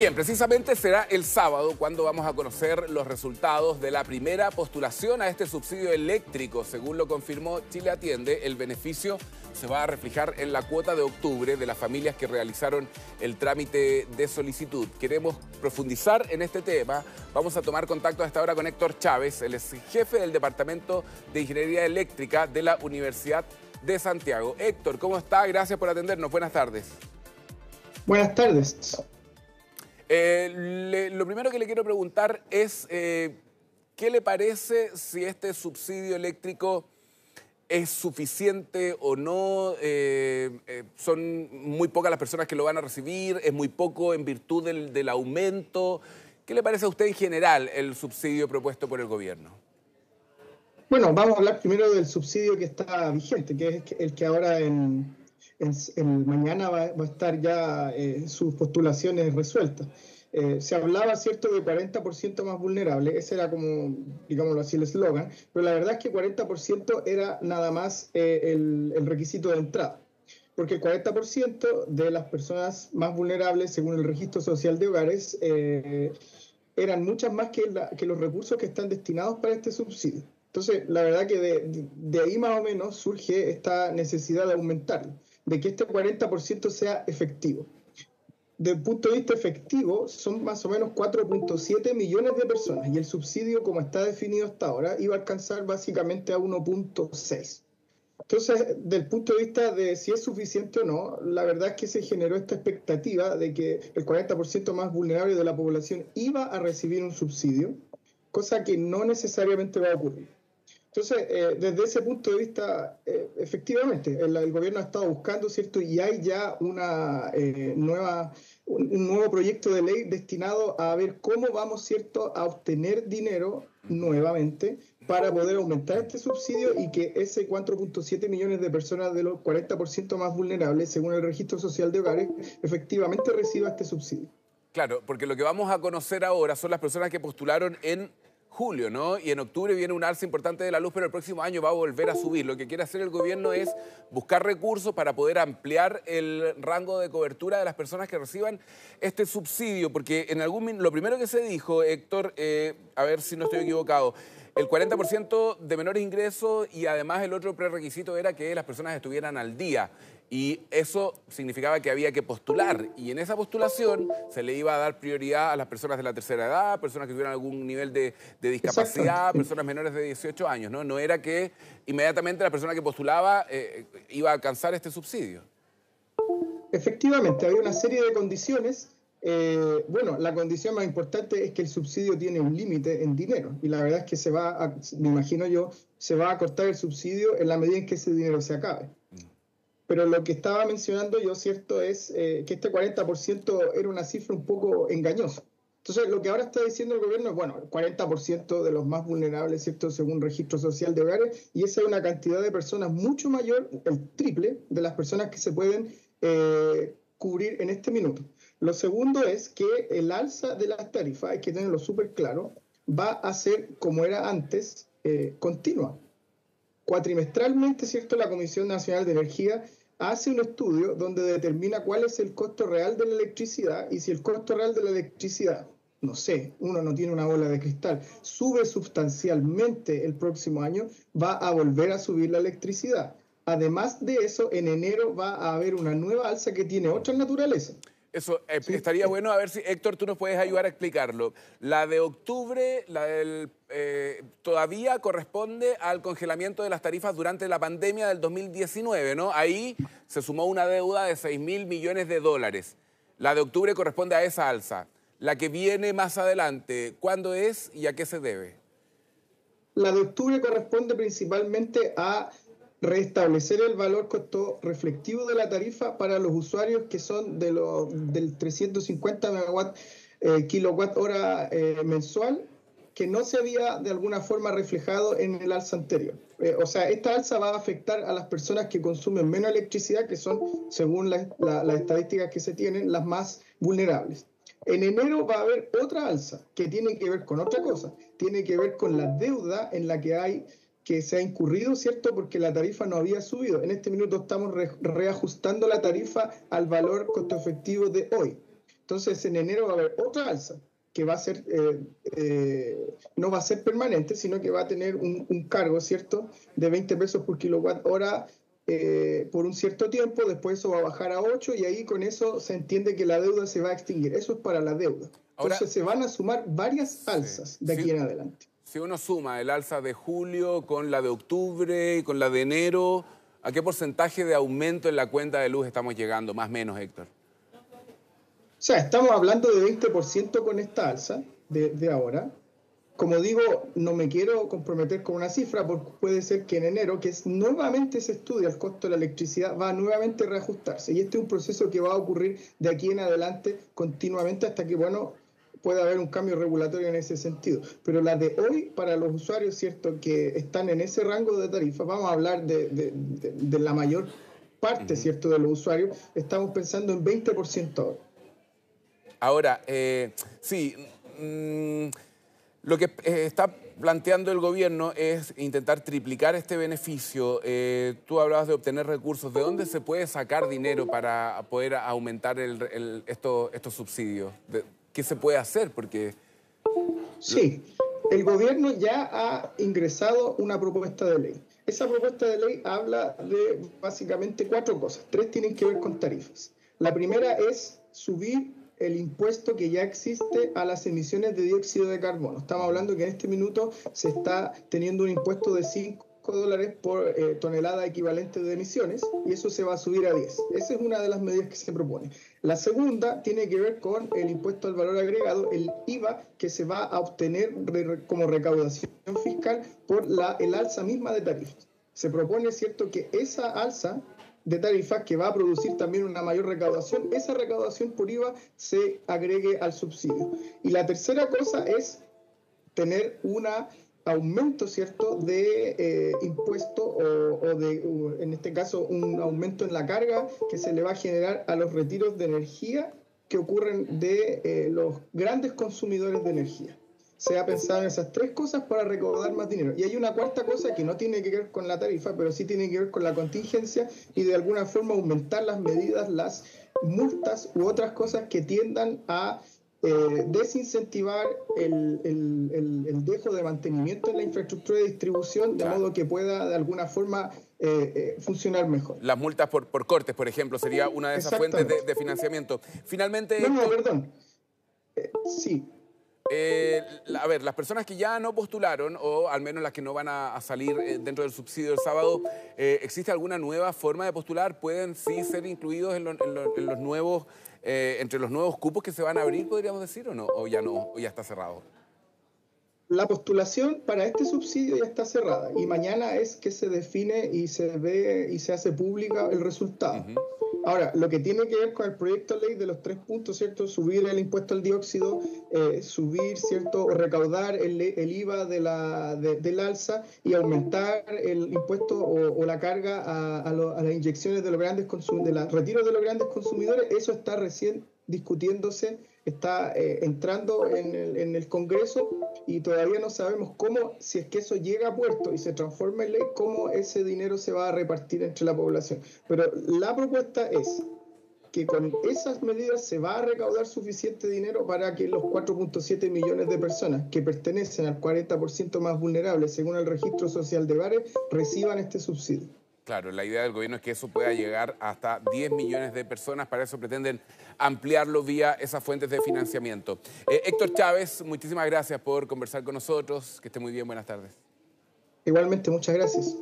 Bien, precisamente será el sábado cuando vamos a conocer los resultados de la primera postulación a este subsidio eléctrico. Según lo confirmó Chile Atiende, el beneficio se va a reflejar en la cuota de octubre de las familias que realizaron el trámite de solicitud. Queremos profundizar en este tema. Vamos a tomar contacto a esta hora con Héctor Chávez, el jefe del Departamento de Ingeniería Eléctrica de la Universidad de Santiago. Héctor, ¿cómo está? Gracias por atendernos. Buenas tardes. Buenas tardes. Eh, lo primero que le quiero preguntar es, eh, ¿qué le parece si este subsidio eléctrico es suficiente o no? Eh, ¿Son muy pocas las personas que lo van a recibir? ¿Es muy poco en virtud del, del aumento? ¿Qué le parece a usted en general el subsidio propuesto por el gobierno? Bueno, vamos a hablar primero del subsidio que está vigente, que es el que ahora en, mañana va, a estar ya eh, sus postulaciones resueltas. Eh, se hablaba, ¿cierto?, de 40% más vulnerable, ese era como, digámoslo así, el eslogan, pero la verdad es que 40% era nada más eh, el, el, requisito de entrada, porque el 40% de las personas más vulnerables, según el registro social de hogares, eran muchas más que, que, los recursos que están destinados para este subsidio. Entonces, la verdad que de, de ahí más o menos surge esta necesidad de aumentarlo de que este 40% sea efectivo. Del punto de vista efectivo, son más o menos 4.7 millones de personas y el subsidio, como está definido hasta ahora, iba a alcanzar básicamente a 1.6. Entonces, del punto de vista de si es suficiente o no, la verdad es que se generó esta expectativa de que el 40% más vulnerable de la población iba a recibir un subsidio, cosa que no necesariamente va a ocurrir. Entonces, eh, desde ese punto de vista, eh, efectivamente, el, gobierno ha estado buscando, ¿cierto? Y hay ya una eh, nueva, un, nuevo proyecto de ley destinado a ver cómo vamos, ¿cierto?, a obtener dinero nuevamente para poder aumentar este subsidio y que ese 4.7 millones de personas de los 40% más vulnerables, según el registro social de hogares, efectivamente reciba este subsidio. Claro, porque lo que vamos a conocer ahora son las personas que postularon en julio, ¿no? Y en octubre viene un alza importante de la luz, pero el próximo año va a volver a subir. Lo que quiere hacer el gobierno es buscar recursos para poder ampliar el rango de cobertura de las personas que reciban este subsidio, porque en algún lo primero que se dijo, Héctor, eh, a ver si no estoy equivocado, el 40% de menores ingresos y además el otro prerequisito era que las personas estuvieran al día. Y eso significaba que había que postular. Y en esa postulación se le iba a dar prioridad a las personas de la tercera edad, personas que tuvieran algún nivel de, discapacidad, personas menores de 18 años. ¿no? no era que inmediatamente la persona que postulaba eh, iba a alcanzar este subsidio. Efectivamente, había una serie de condiciones. Eh, bueno, la condición más importante es que el subsidio tiene un límite en dinero. Y la verdad es que se va, a, me imagino yo, se va a cortar el subsidio en la medida en que ese dinero se acabe. Pero lo que estaba mencionando yo, ¿cierto?, es eh, que este 40% era una cifra un poco engañosa. Entonces, lo que ahora está diciendo el gobierno es, bueno, el 40% de los más vulnerables, ¿cierto?, según registro social de hogares, y esa es una cantidad de personas mucho mayor, el triple, de las personas que se pueden eh, cubrir en este minuto. Lo segundo es que el alza de las tarifas, hay que tenerlo súper claro, va a ser, como era antes, eh, continua. Cuatrimestralmente, ¿cierto?, la Comisión Nacional de Energía hace un estudio donde determina cuál es el costo real de la electricidad y si el costo real de la electricidad, no sé, uno no tiene una bola de cristal, sube sustancialmente el próximo año, va a volver a subir la electricidad. Además de eso, en enero va a haber una nueva alza que tiene otra naturaleza. Eso eh, estaría bueno a ver si, Héctor, tú nos puedes ayudar a explicarlo. La de octubre, la del, eh, todavía corresponde al congelamiento de las tarifas durante la pandemia del 2019, ¿no? Ahí se sumó una deuda de 6 mil millones de dólares. La de octubre corresponde a esa alza. La que viene más adelante, ¿cuándo es y a qué se debe? La de octubre corresponde principalmente a restablecer el valor costo reflectivo de la tarifa para los usuarios que son de los del 350 megawatt eh, kilowatt hora eh, mensual que no se había de alguna forma reflejado en el alza anterior. Eh, o sea, esta alza va a afectar a las personas que consumen menos electricidad, que son, según las estadísticas que se tienen, las más vulnerables. En enero va a haber otra alza que tiene que ver con otra cosa, tiene que ver con la deuda en la que hay que se ha incurrido, ¿cierto? Porque la tarifa no había subido. En este minuto estamos reajustando la tarifa al valor costo efectivo de hoy. Entonces en enero va a haber otra alza que va a ser, eh, eh, no va a ser permanente, sino que va a tener un, cargo, ¿cierto?, de 20 pesos por kilowatt hora eh, por un cierto tiempo, después eso va a bajar a 8 y ahí con eso se entiende que la deuda se va a extinguir. Eso es para la deuda. Entonces se van a sumar varias alzas de aquí en adelante. Si uno suma el alza de julio con la de octubre y con la de enero, ¿a qué porcentaje de aumento en la cuenta de luz estamos llegando, más o menos, Héctor? O sea, estamos hablando de 20% con esta alza de, ahora. Como digo, no me quiero comprometer con una cifra, porque puede ser que en enero, que es, nuevamente se estudia el costo de la electricidad, va a nuevamente reajustarse. Y este es un proceso que va a ocurrir de aquí en adelante continuamente hasta que, bueno, pueda haber un cambio regulatorio en ese sentido. Pero la de hoy, para los usuarios, cierto, que están en ese rango de tarifa, vamos a hablar de, la mayor parte, cierto, de los usuarios, estamos pensando en 20% ahora. Ahora, eh, sí, mm, lo que eh, está planteando el gobierno es intentar triplicar este beneficio. Eh, tú hablabas de obtener recursos. ¿De dónde se puede sacar dinero para poder aumentar estos, subsidios? ¿Qué se puede hacer? Porque... Sí, el gobierno ya ha ingresado una propuesta de ley. Esa propuesta de ley habla de básicamente cuatro cosas. Tres tienen que ver con tarifas. La primera es subir el impuesto que ya existe a las emisiones de dióxido de carbono. Estamos hablando que en este minuto se está teniendo un impuesto de 5 dólares por eh, tonelada equivalente de emisiones y eso se va a subir a 10. Esa es una de las medidas que se propone. La segunda tiene que ver con el impuesto al valor agregado, el IVA, que se va a obtener como recaudación fiscal por la, el alza misma de tarifas. Se propone, ¿cierto?, que esa alza de tarifas que va a producir también una mayor recaudación, esa recaudación por IVA se agregue al subsidio. Y la tercera cosa es tener un aumento, ¿cierto?, de eh, impuesto o, de, en este caso, un aumento en la carga que se le va a generar a los retiros de energía que ocurren de eh, los grandes consumidores de energía se ha pensado en esas tres cosas para recaudar más dinero. Y hay una cuarta cosa que no tiene que ver con la tarifa, pero sí tiene que ver con la contingencia y de alguna forma aumentar las medidas, las multas u otras cosas que tiendan a eh, desincentivar el, el, dejo de mantenimiento en la infraestructura de distribución de modo que pueda de alguna forma eh, eh, funcionar mejor. Las multas por, por cortes, por ejemplo, sería una de esas fuentes de, financiamiento. Finalmente... No, no, perdón. sí, eh, a ver, las personas que ya no postularon, o al menos las que no van a, salir dentro del subsidio del sábado, eh, ¿existe alguna nueva forma de postular? ¿Pueden sí ser incluidos en, los nuevos, entre los nuevos cupos que se van a abrir, podríamos decir, o no? ¿O ya no? ¿O ya está cerrado? La postulación para este subsidio ya está cerrada y mañana es que se define y se ve y se hace pública el resultado. Ahora, lo que tiene que ver con el proyecto de ley de los tres puntos, ¿cierto? Subir el impuesto al dióxido, eh, subir, ¿cierto? O recaudar el, IVA de la, del alza y aumentar el impuesto o, la carga a, las inyecciones de los grandes consumidores, de los retiros de los grandes consumidores, eso está recién discutiéndose está eh, entrando en el, en el, Congreso y todavía no sabemos cómo, si es que eso llega a puerto y se transforma en ley, cómo ese dinero se va a repartir entre la población. Pero la propuesta es que con esas medidas se va a recaudar suficiente dinero para que los 4.7 millones de personas que pertenecen al 40% más vulnerable, según el registro social de bares, reciban este subsidio. Claro, la idea del gobierno es que eso pueda llegar hasta 10 millones de personas. Para eso pretenden ampliarlo vía esas fuentes de financiamiento. Eh, Héctor Chávez, muchísimas gracias por conversar con nosotros. Que esté muy bien, buenas tardes. Igualmente, muchas gracias.